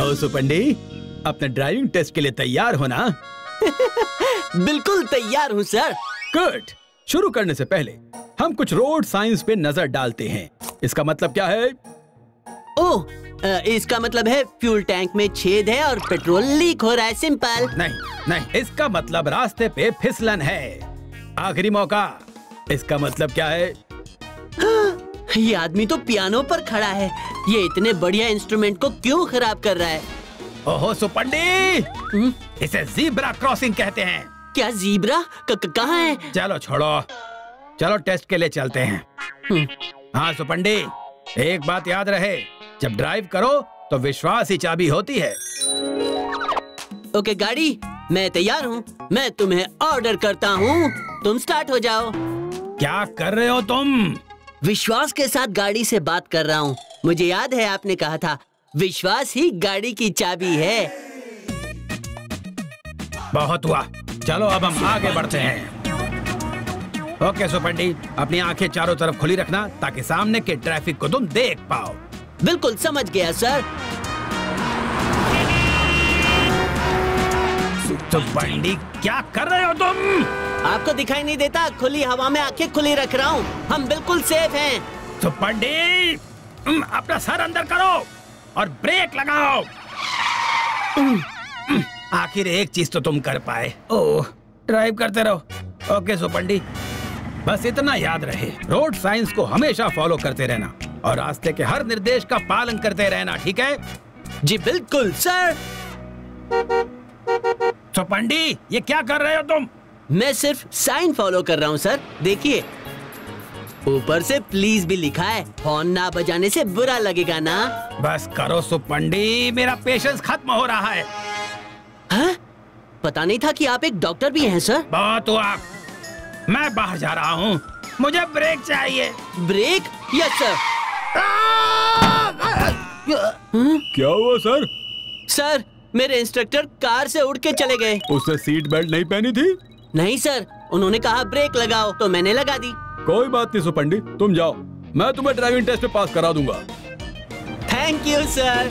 तो सुपंडी अपने driving test के लिए तैयार हो ना? बिल्कुल तैयार हूँ सर। गुड शुरू करने से पहले हम कुछ रोड साइंस पे नज़र डालते हैं। इसका मतलब क्या है? ओह इसका मतलब है फ्यूल टैंक में छेद है और पेट्रोल लीक हो रहा है सिंपल नहीं नहीं इसका मतलब रास्ते पे फिसलन है। आखिरी मौका। इसका मतलब क्या है? ये आदमी तो पियानो पर खड़ा है। ये इतने बढ़िया इंस्ट्रूमेंट को क्यों खराब कर रहा है? ओहो सुपंडी! हम्म, इसे जीब्रा क्रॉसिंग कहते हैं। क्या जीब्रा कहाँ है? चलो छोड़ो। चलो टेस्ट के लिए चलते हैं। हम्म, हाँ सुपंडी एक बात याद रहे। जब ड्राइव करो तो विश्वास ही चाबी होती है। ओके गाड़ी मैं तैयार हूँ। मैं तुम्हें ऑर्डर करता हूँ। तुम स्टार्ट हो जाओ। क्या कर रहे हो तुम? विश्वास के साथ गाड़ी से बात कर रहा हूँ। मुझे याद है आपने कहा था विश्वास ही गाड़ी की चाबी है। बहुत हुआ। चलो अब हम आगे बढ़ते हैं। ओके सुपंडी अपनी आँखें चारों तरफ़ खुली रखना ताकि सामने के ट्रैफ़िक को तुम देख पाओ। बिल्कुल समझ गया सर। सुपंडी क्या कर रहे हो तुम? आपको दिखाई नहीं देता खुली हवा में आँखें खुली रख रहा हूँ। हम बिल्कुल सेफ़ हैं। सुपंडी तुम अपना सर अंदर करो और ब्रेक लगाओ। आखिर एक चीज़ तो तुम कर पाए। ओह ड्राइव करते रहो। ओके सुपंडी बस इतना याद रहे। रोड साइंस को हमेशा फॉलो करते रहना और रास्ते के हर निर्देश का पालन करते रहना ठीक है? जी बिल्कुल सर सुपंडी ये क्या कर रहे हो तुम? मैं सिर्फ़ साइन फॉलो कर रहा हूँ सर। देखिए। ऊपर से प्लीज़ भी लिखा है हॉर्न ना बजाने से बुरा लगेगा ना? बस करो सुपंडी मेरा पेशेंस खत्म हो रहा है। हाँ? पता नहीं था कि आप एक डॉक्टर भी हैं सर। बहुत हुआ। मैं बाहर जा रहा हूँ। मुझे ब्रेक चाहिए। ब्रेक यस सर क्या हुआ सर? सर मेरे इंस्ट्रक्टर कार से उड़ के चले गए। उसने सीट बेल्ट नहीं पहनी थी? नहीं सर। उन्होंने कहा ब्रेक लगाओ। तो मैंने लगा दी। कोई बात नहीं सुपंडी। तुम जाओ। मैं तुम्हें ड्राइविंग टेस्ट में पास करा दूँगा। Thank you sir